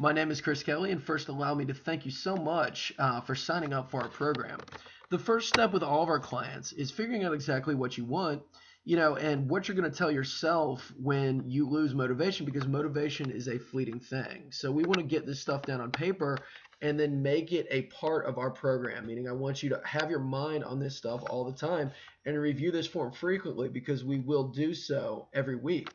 My name is Chris Kelly, and first allow me to thank you so much uh, for signing up for our program. The first step with all of our clients is figuring out exactly what you want, you know, and what you're going to tell yourself when you lose motivation because motivation is a fleeting thing. So we want to get this stuff down on paper and then make it a part of our program. Meaning, I want you to have your mind on this stuff all the time and review this form frequently because we will do so every week.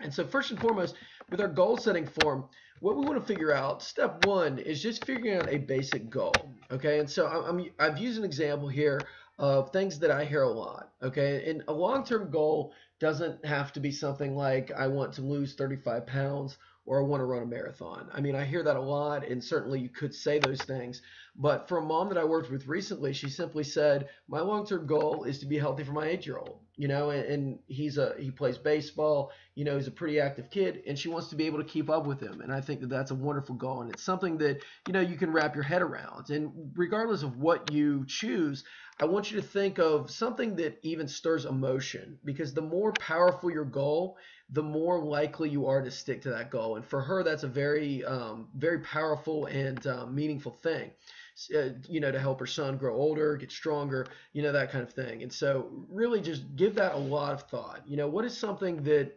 And so, first and foremost, with our goal setting form, what we want to figure out, step one, is just figuring out a basic goal. Okay, and so I'm, I've used an example here of things that I hear a lot. Okay, and a long term goal doesn't have to be something like I want to lose 35 pounds or I want to run a marathon. I mean, I hear that a lot, and certainly you could say those things. But for a mom that I worked with recently, she simply said, "My long-term goal is to be healthy for my eight-year-old." You know, and, and he's a he plays baseball. You know, he's a pretty active kid, and she wants to be able to keep up with him. And I think that that's a wonderful goal, and it's something that you know you can wrap your head around. And regardless of what you choose, I want you to think of something that even stirs emotion, because the more powerful your goal, the more likely you are to stick to that goal. And for her, that's a very, um, very powerful and uh, meaningful thing. Uh, you know, to help her son grow older, get stronger, you know, that kind of thing. And so, really, just give that a lot of thought. You know, what is something that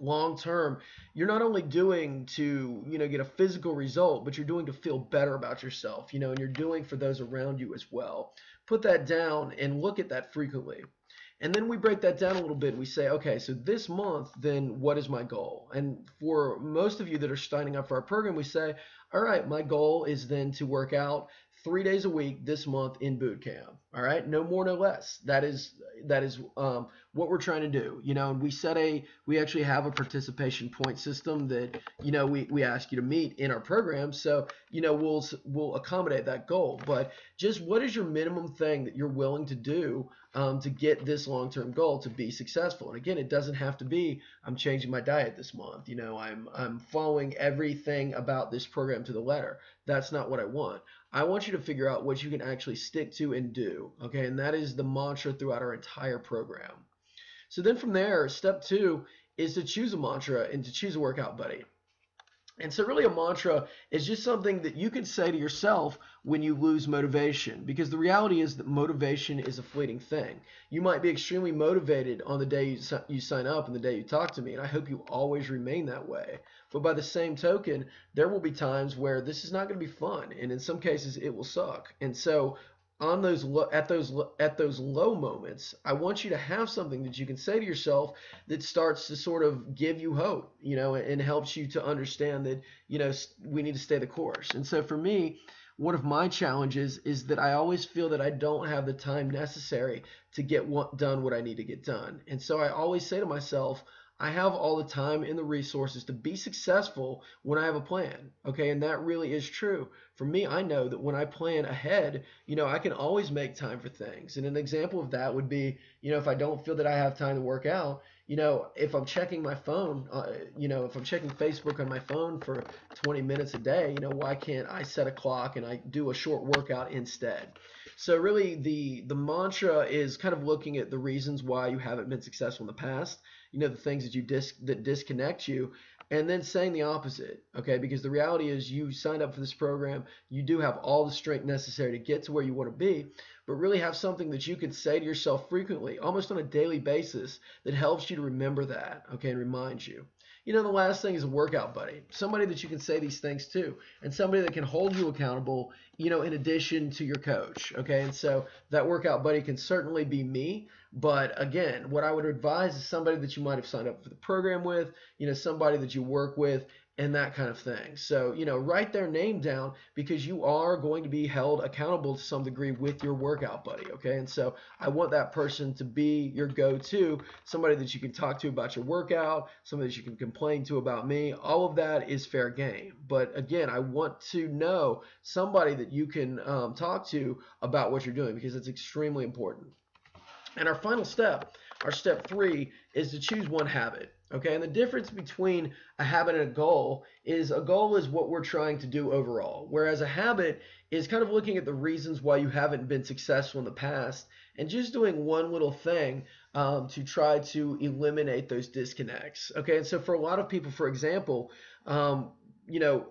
long term you're not only doing to you know get a physical result but you're doing to feel better about yourself you know and you're doing for those around you as well put that down and look at that frequently and then we break that down a little bit. and We say, okay, so this month, then what is my goal? And for most of you that are signing up for our program, we say, all right, my goal is then to work out three days a week this month in boot camp. All right, no more, no less. That is that is um, what we're trying to do. You know, and we set a we actually have a participation point system that you know we, we ask you to meet in our program. So you know we'll we'll accommodate that goal. But just what is your minimum thing that you're willing to do um, to get this long term goal to be successful? And again, it doesn't have to be I'm changing my diet this month. You know, I'm I'm following everything about this program to the letter. That's not what I want. I want you to figure out what you can actually stick to and do. Okay, and that is the mantra throughout our entire program. So then from there, step two is to choose a mantra and to choose a workout buddy. And so, really, a mantra is just something that you can say to yourself when you lose motivation. Because the reality is that motivation is a fleeting thing. You might be extremely motivated on the day you, sign up and the day you talk to me, and I hope you always remain that way. But by the same token, there will be times where this is not going to be fun, and in some cases, it will suck. And so, on those at those at those low moments i want you to have something that you can say to yourself that starts to sort of give you hope you know and helps you to understand that you know we need to stay the course. And so for me one of my challenges is that i always feel that i don't have the time necessary to get what, done what i need to get done. And so i always say to myself I have all the time and the resources to be successful when I have a plan. Okay, and that really is true. For me, I know that when I plan ahead, you know, I can always make time for things. And an example of that would be, you know, if I don't feel that I have time to work out, you know, if I'm checking my phone, uh, you know, if I'm checking Facebook on my phone for 20 minutes a day, you know, why can't I set a clock and I do a short workout instead? So really the the mantra is kind of looking at the reasons why you haven't been successful in the past you know the things that you dis that disconnect you and then saying the opposite okay? Because the reality is you signed up for this program you do have all the strength necessary to get to where you want to be but really have something that you can say to yourself frequently almost on a daily basis that helps you to remember that okay and reminds you you know, the last thing is a workout buddy, somebody that you can say these things to, and somebody that can hold you accountable, you know, in addition to your coach. Okay. And so that workout buddy can certainly be me. But again, what I would advise is somebody that you might have signed up for the program with, you know, somebody that you work with, and that kind of thing. So, you know, write their name down because you are going to be held accountable to some degree with your workout buddy, okay? And so I want that person to be your go to, somebody that you can talk to about your workout, somebody that you can complain to about me. All of that is fair game. But again, I want to know somebody that you can um, talk to about what you're doing because it's extremely important. And our final step, our step three, is to choose one habit. Okay, and the difference between a habit and a goal is a goal is what we're trying to do overall, whereas a habit is kind of looking at the reasons why you haven't been successful in the past and just doing one little thing um, to try to eliminate those disconnects. Okay, and so for a lot of people, for example, um, you know,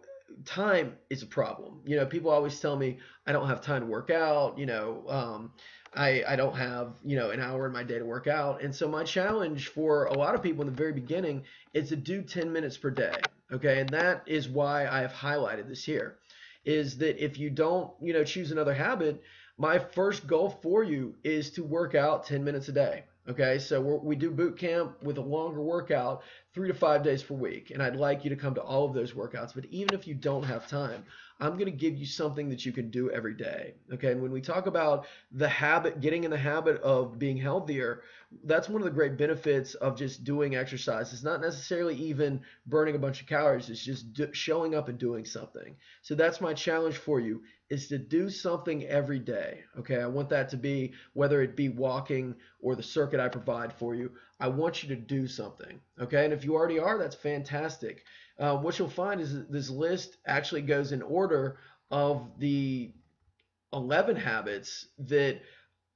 time is a problem. You know, people always tell me I don't have time to work out. You know, um, I I don't have you know an hour in my day to work out. And so my challenge for a lot of people in the very beginning is to do 10 minutes per day. Okay, and that is why I have highlighted this here. Is that if you don't you know choose another habit, my first goal for you is to work out 10 minutes a day. Okay, so we do boot camp with a longer workout, three to five days per week, and I'd like you to come to all of those workouts. But even if you don't have time, I'm going to give you something that you can do every day. Okay, and when we talk about the habit, getting in the habit of being healthier, that's one of the great benefits of just doing exercise. It's not necessarily even burning a bunch of calories, it's just do, showing up and doing something. So that's my challenge for you is to do something every day. Okay, I want that to be whether it be walking or the circuit I provide for you. I want you to do something. Okay, and if you already are, that's fantastic. Uh, what you'll find is this list actually goes in order of the 11 habits that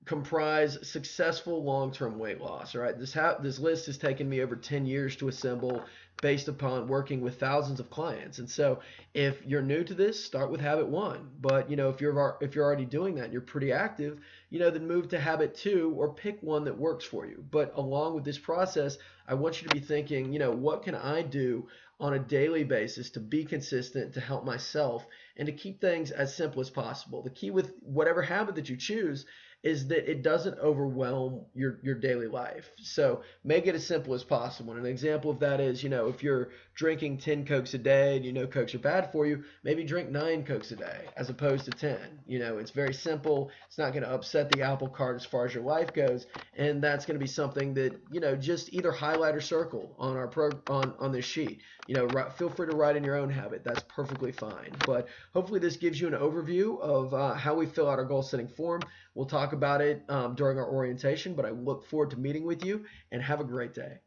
comprise successful long-term weight loss. All right, this ha- this list has taken me over 10 years to assemble based upon working with thousands of clients. And so, if you're new to this, start with habit 1. But, you know, if you're if you're already doing that, and you're pretty active, you know, then move to habit 2 or pick one that works for you. But along with this process, I want you to be thinking, you know, what can I do on a daily basis to be consistent, to help myself, and to keep things as simple as possible. The key with whatever habit that you choose is that it doesn't overwhelm your your daily life. So make it as simple as possible. And an example of that is, you know, if you're drinking 10 cokes a day and you know cokes are bad for you, maybe drink 9 cokes a day as opposed to 10. You know, it's very simple. It's not going to upset the apple cart as far as your life goes, and that's going to be something that, you know, just either highlight or circle on our pro on on this sheet. You know, feel free to write in your own habit. That's perfectly fine. But hopefully this gives you an overview of uh, how we fill out our goal setting form. We'll talk about it um, during our orientation, but I look forward to meeting with you and have a great day.